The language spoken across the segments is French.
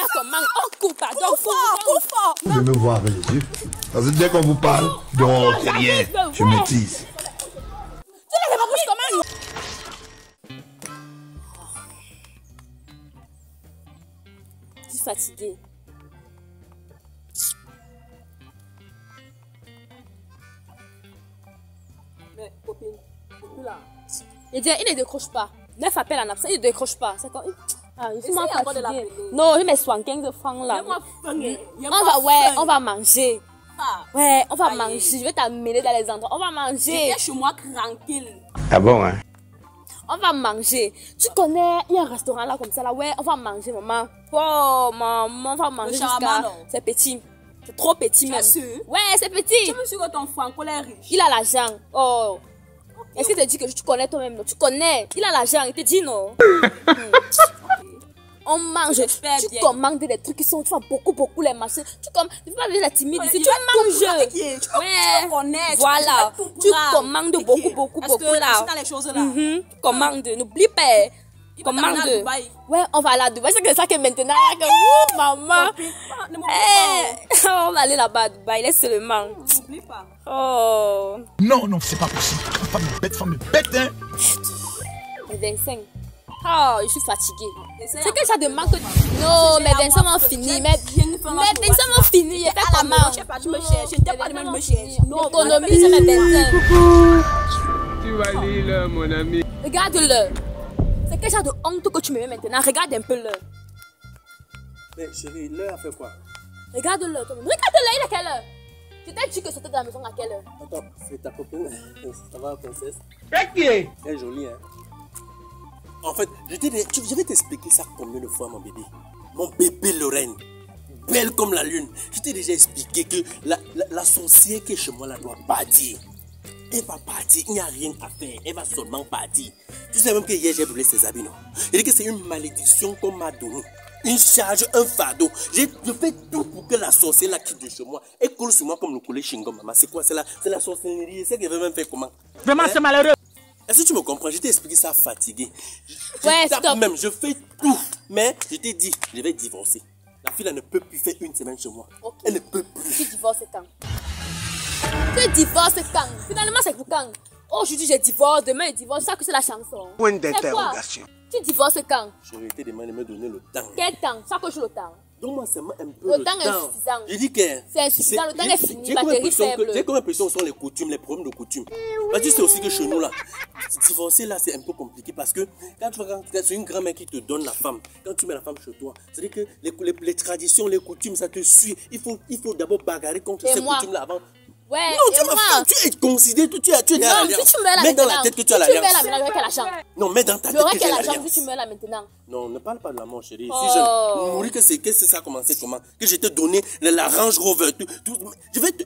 là comment On coupe, pardon. Coupe fort, coupe fort. Vous devez me voir avec les yeux. Parce que dès qu'on vous parle, non, c'est rien. Je me tease. Tu n'as pas bouche comment Je suis fatiguée. Mais copine, là. Il ne décroche pas. Neuf appels en absence, il ne décroche pas. C'est comme. Ah, de fatiguée. l'appeler. Non, je mets 75 francs là. On va, ouais, on va manger. Ah. Ouais, on va Aïe. manger. Je vais t'amener dans les endroits. On va manger. J'étais chez moi tranquille. Ah bon, hein? On va manger. Tu connais, il y a un restaurant là comme ça là. Ouais, on va manger, maman. Oh, maman, on va manger jusqu'à. C'est petit. C'est trop petit même. Ouais, c'est petit. Tu me suis que ton franco est riche? Il a l'argent. Oh. Est-ce qu'il te dit que tu connais toi-même non? Tu connais. Il a l'argent. Il te dit non. On mange. Tu bien. commandes des trucs qui sont. Tu fais beaucoup, beaucoup les machins. Tu commandes. Tu vas venir la timide ici. Tu manges. Tu Ouais. tu connais. tu- Voilà. tu vas Tu commandes beaucoup, beaucoup, Parce beaucoup que là. tu as les choses là. Mhm. Commande. N'oublie pas. Commande. Dubaï. Ouais, on va aller à Dubaï. C'est que ça que maintenant. là, que, ouh, maman. Copine, ah, ne m'oublie Eh, on va aller là-bas à Dubaï. Laisse seulement. N'oublie pas. Oh. Non, non, c'est pas possible. Femme de bête, femme de bête, hein? Mais Vincent. Oh, je suis fatiguée. C'est que ça de- demande que. Non, mais Vincent m'a fini. Mais, mais Vincent m'a fini. Il était à la comment pas, tu me cherches, je n'étais pas de me m'a cherche. fini. Non, Économise, mais Vincent. Tu vas lire, mon ami. Regarde-le. C'est quel genre de honte que tu me mets maintenant? Regarde un peu le. Mais chérie, l'heure a fait quoi? Regarde-le. toi-même. Regarde-le. Il est quelle heure? Je t'ai dit que c'était dans la maison à quelle heure? Attends, c'est ta copine Ça va, princesse? Qui? Est Elle est jolie, hein En fait, je, vais t'expliquer ça combien de fois, mon bébé? Mon bébé Lorraine, belle comme la lune. Je t'ai déjà expliqué que la, la, la sorcière qui est chez moi là doit partir. Elle va partir, il n'y a rien à faire. Elle va seulement partir. Tu sais même que hier j'ai brûlé ses habits, non? Il dit que c'est une malédiction qu'on m'a donnée. Une charge, un fardeau. Je fais tout pour que la sorcière là quitte de chez moi. Elle coule sur moi comme le collet Shingo, maman. C'est quoi? C'est la, c'est la sorcellerie. C'est qu'elle veut même faire comment? Vraiment, Hein? c'est malheureux. est-ce que tu me comprends? Je t'ai expliqué ça fatigué. Je, je Ouais, tape stop. même, je fais tout. Mais je t'ai dit, je vais divorcer. La fille là ne peut plus faire une semaine chez moi. Ok. Elle ne peut plus. Tu divorces quand Tu divorces quand Finalement, c'est pour quand Aujourd'hui, je divorce. Demain, je divorce. Ça que c'est la chanson. Point C'est d'interrogation. Tu divorces quand Je ai été demandé de me donner le temps. Quel temps? Chaque jour, le temps. Donne-moi seulement un peu Le le temps est temps. insuffisant. J'ai dit que. C'est insuffisant, le temps est fini, J'ai comme batterie impression que- faible. j'ai comme impression que ce sont les coutumes, les problèmes de coutumes? Parce que tu sais aussi que chez nous là, divorcer là c'est un peu compliqué parce que quand tu c'est une grand-mère qui te donne la femme, quand tu mets la femme chez toi, c'est-à-dire que les, les, les traditions, les coutumes, ça te suit. Il faut, il faut d'abord bagarrer contre Et ces coutumes là avant. Ouais, Non, tu et es ma moi femme, tu es considéré, tu, tu, es- tu es dans Non, l'alliance. si tu mets là Mets dans la tête que tu as si tu mets là l'alliance. maintenant, j'aurai quel argent Non, mets dans ta tête que quel j'ai argent si l'alliance. tu mets là maintenant Non, ne parle pas de la mort, chérie. Oh. Si je mourir, que c'est que ça a commencé comment? Que je t'ai donné la, la Range Rover. Tout, tout- je vais te-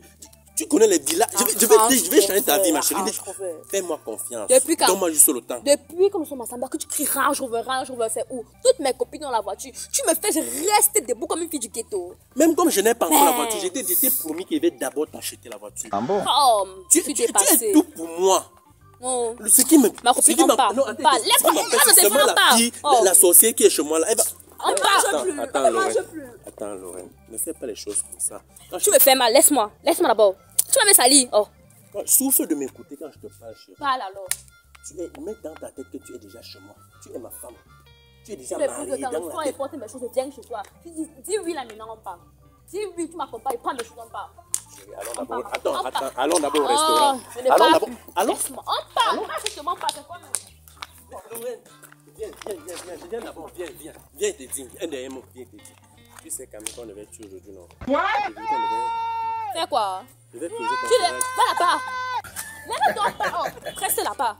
tu connais les villas. Je vais, je vais, vais changer ta vie, ma Rover, chérie. Rover. Fais-moi confiance. Depuis quand Donne-moi juste le temps. Depuis que nous sommes ensemble, que tu cries range, veut range, veut faire où? Toutes mes copines dans la voiture. Tu me fais rester debout comme une fille du ghetto. Même comme je n'ai pas encore la voiture, j'étais promis qu'il va d'abord t'acheter la voiture. bon? Oh, Tu, tu- es tout pour moi. Non. Le- Ce qui me. Ma copine, qui on part, non, on attends, Laisse-moi- c'est la fille, Oh. la sorcière qui est chez moi là. Elle va. On ne part. mange Attends, plus. on ne mange plus. Attends, Lorraine. Ne fais pas les choses comme ça. Quand je, Tu me fais mal, laisse-moi. Laisse-moi d'abord. Tu vas me salir. Oh. quand- souffle de m'écouter quand je te parle, chérie. Parle alors. Tu es, mets dans ta tête que tu es déjà chez moi. Tu es ma femme. Tu es déjà Tu mariée de temps. dans Prends la et tête. porte mes choses, viens chez toi. Tu dis, dis oui là maintenant, on part. Dis oui, tu m'accompagnes, prends mes choses, on. Chérie, Allons On d'abord. Attends, On part. attends. Allons d'abord au Oh, restaurant. je n'ai Allons pas- d'abord. Allons. On part. Pas justement, on part. C'est quoi même Lorraine, Viens, viens, viens, viens. Viens d'abord. Viens, viens. Viens te dire. Un dernier mot. Viens te dire. Tu sais quand même qu'on devait tuer aujourd'hui, non devait- Fais quoi? Je vais poser ton Tu le... Va là-bas. Lève-toi pas. Oh, reste là-bas.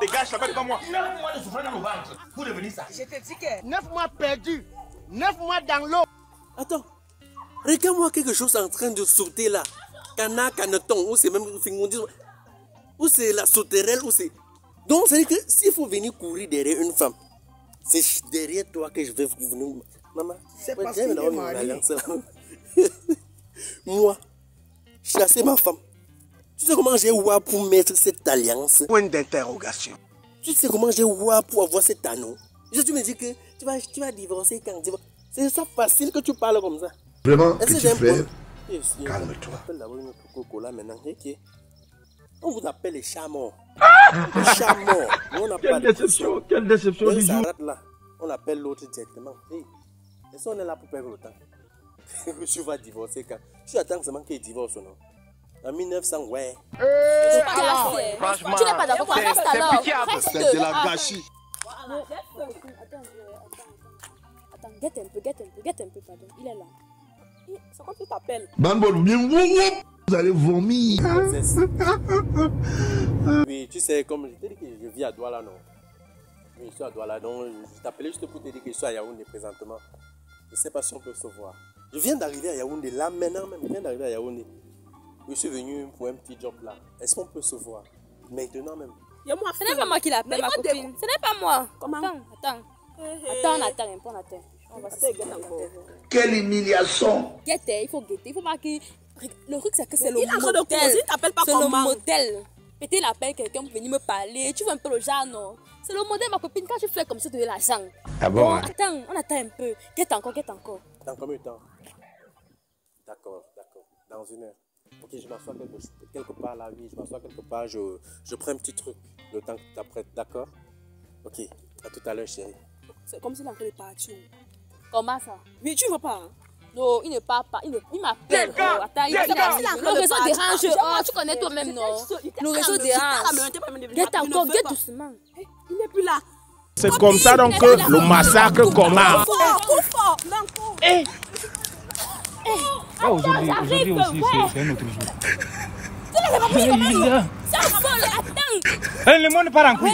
Dégage, ça fait pas moi. Neuf mois de souffrance dans le ventre. Pour devenir ça. Je te dis que 9 mois perdus, 9 mois dans l'eau. Attends. Regarde-moi quelque chose en train de sauter là. Cana, caneton. Ou c'est même. Ou c'est la sauterelle. Ou c'est. Donc, ça veut dire que s'il faut venir courir derrière une femme, c'est derrière toi que je vais venir. Maman, C'est parce qu'il est marié. Moi, chasser ma femme. Tu sais comment j'ai oué pour mettre cette alliance? Point d'interrogation. Tu sais comment j'ai oué pour avoir cet anneau? Tu me dis que tu vas, tu vas divorcer quand C'est ça facile que tu parles comme ça. Vraiment, Eh, si, Calme-toi. On vous appelle les chats morts. Les chats morts. Nous, on n'a pas déception, quelle déception Quand du ça jour. là, on appelle l'autre directement. Hey, est-ce qu'on est là pour perdre le temps? Tu vas divorcer quand Tu attends seulement qu'il divorce ou non? En 1900, ouais. C'est pas grave. Tu n'es pas d'accord. Reste alors. C'est de la Ah, gâchis. Attends, attends, attends, attends. Attends, guette un peu, guette un peu, guette un peu, pardon. Il est là. C'est quand tu t'appelles. Banbol, vous allez vomir. princesse. Oui, tu sais, comme je t'ai dit que je vis à Douala, non? Oui, je suis à Douala, donc je t'appelais juste pour te dire que je suis à Yaoundé présentement. Je ne sais pas si on peut se voir. Je viens d'arriver à Yaoundé, là maintenant même, je viens d'arriver à Yaoundé. Je suis venu pour un petit job là. Est-ce qu'on peut se voir? Maintenant même. Moi Ce n'est pas moi qui l'appelle, ma. Ce n'est pas moi. Comment? Attends, attends. Eh. Attends, on attend un peu, on attend. On va se. Quelle humiliation. Guetter, il faut guetter. Il faut pas que. Le truc, c'est que c'est le il est en train de modèle. causer, il t'appelle pas C'est le comment? modèle. Peut-être il appelle quelqu'un pour venir me parler. Tu veux un peu le genre, non? C'est le modèle, ma copine. Quand tu fais comme ça, tu veux l'argent. Ah bon, Bon, hein? attends, on attend un peu. Guette encore, guette encore. Dans combien de temps? D'accord, d'accord. Dans une heure. Ok, je m'assois quelque, quelque part là, oui, je m'assois quelque part, je, je prends un petit truc, le temps que tu t'apprêtes, d'accord? Ok, à tout à l'heure, chérie. C'est comme s'il est en train de partir. Comment ça? Oui, tu ne vas pas. hein? Non, il ne part pas. Il, ne- il m'appelle. Oh, attends, il Le réseau dérange. Oh, tu connais toi-même, non? Le réseau dérange. Guette encore, guette doucement. Il n'est plus là. C'est comme ça donc que le massacre commence. Ah, aujourd'hui, aujourd'hui aussi, c'est- un autre jour. Ça attends. Eh, Le monde part en couille.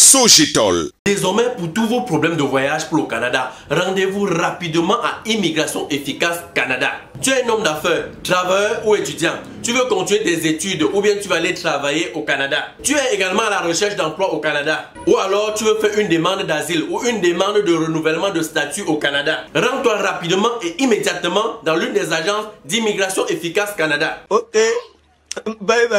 Sogitol. Désormais, pour tous vos problèmes de voyage pour le Canada, rendez-vous rapidement à Immigration Efficace Canada. Tu es un homme d'affaires, travailleur ou étudiant. Tu veux continuer tes études ou bien tu vas aller travailler au Canada. Tu es également à la recherche d'emploi au Canada. Ou alors tu veux faire une demande d'asile ou une demande de renouvellement de statut au Canada. Rends-toi rapidement et immédiatement dans l'une des agences d'Immigration Efficace Canada. Ok. Bye bye.